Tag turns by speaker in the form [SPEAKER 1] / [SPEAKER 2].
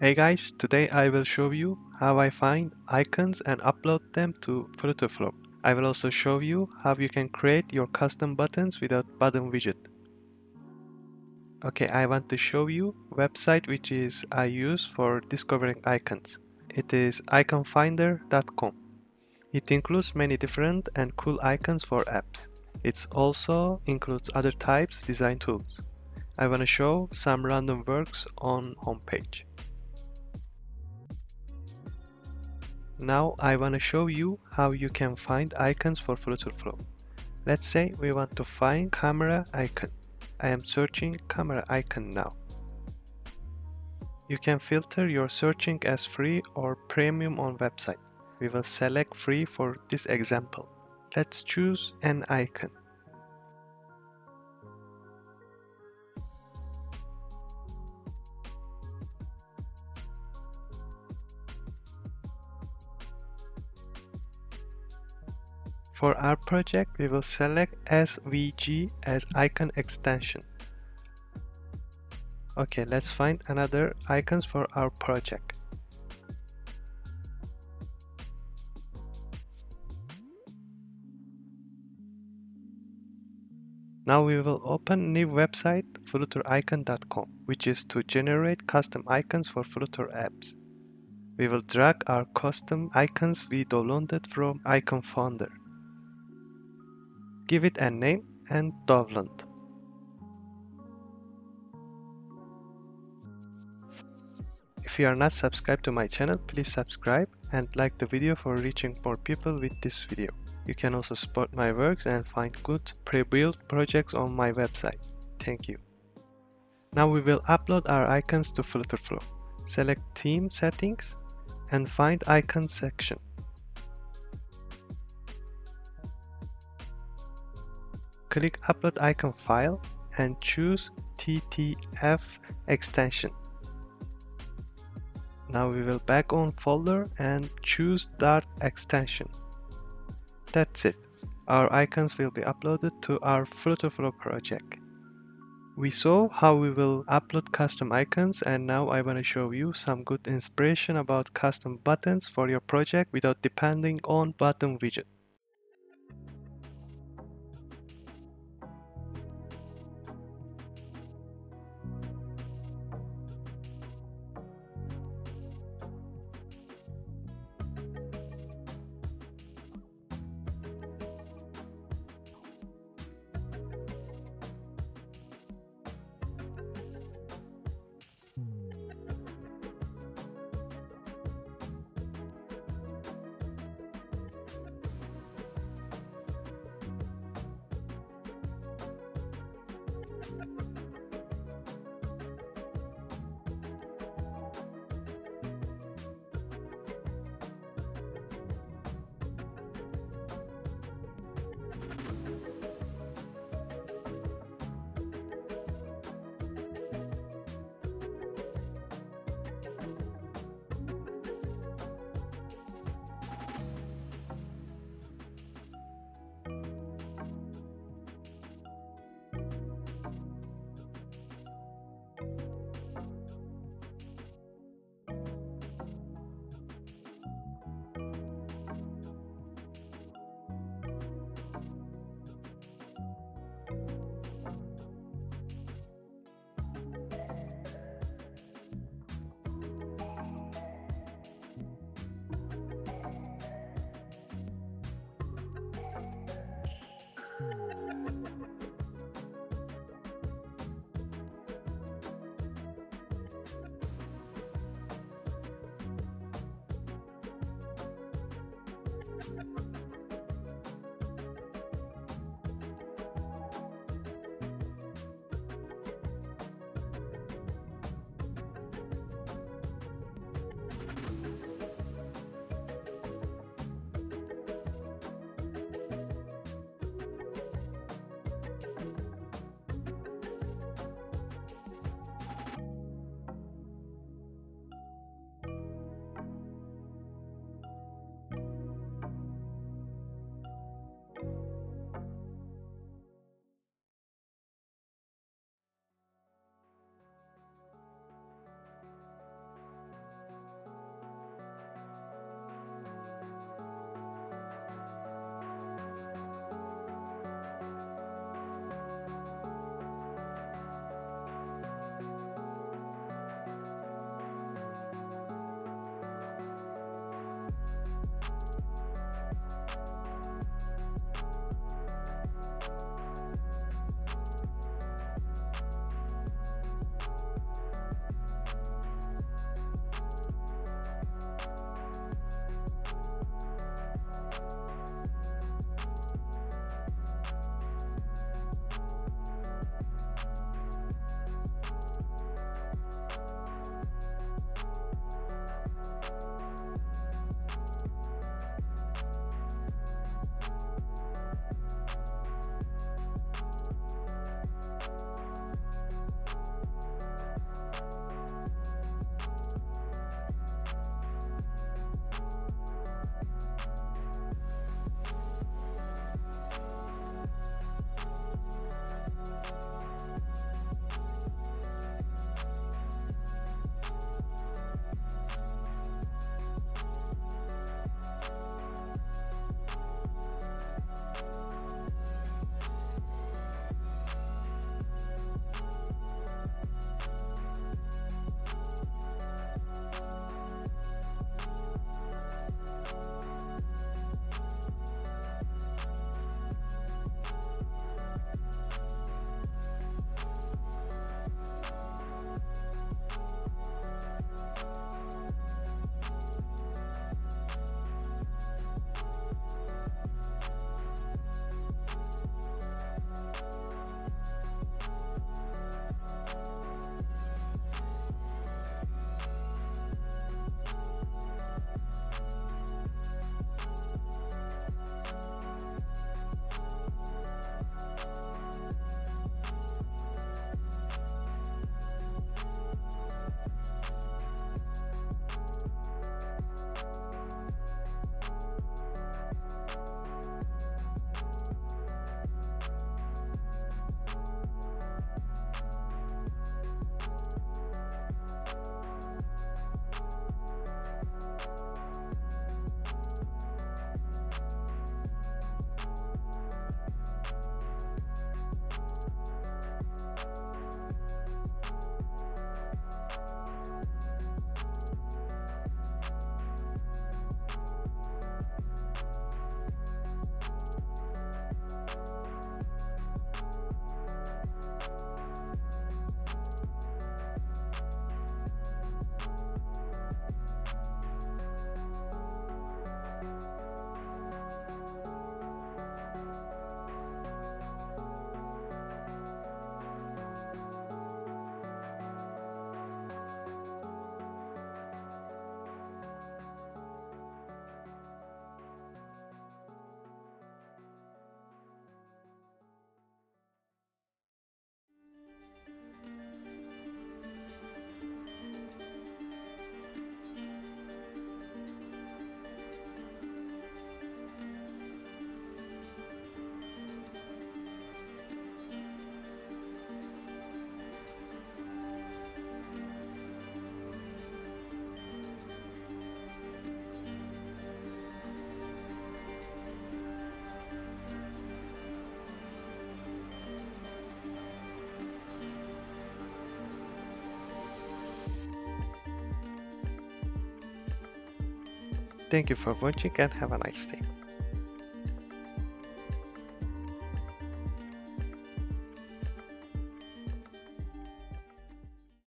[SPEAKER 1] Hey guys, today I will show you how I find icons and upload them to Flutterflow. I will also show you how you can create your custom buttons without button widget. Okay, I want to show you website which is I use for discovering icons. It is iconfinder.com. It includes many different and cool icons for apps. It also includes other types design tools. I want to show some random works on homepage. Now I want to show you how you can find icons for Flutterflow. Let's say we want to find camera icon. I am searching camera icon now. You can filter your searching as free or premium on website. We will select free for this example. Let's choose an icon. For our project, we will select SVG as icon extension. Okay, let's find another icons for our project. Now we will open new website fluttericon.com which is to generate custom icons for Flutter apps. We will drag our custom icons we downloaded from Icon Finder give it a name and download. If you are not subscribed to my channel, please subscribe and like the video for reaching more people with this video. You can also support my works and find good pre-built projects on my website. Thank you. Now we will upload our icons to Flutterflow. Select Theme Settings and find Icons section. Click upload icon file and choose TTF extension. Now we will back on folder and choose Dart extension. That's it. Our icons will be uploaded to our Flutterflow project. We saw how we will upload custom icons and now I want to show you some good inspiration about custom buttons for your project without depending on button widget. Thank you for watching and have a nice day.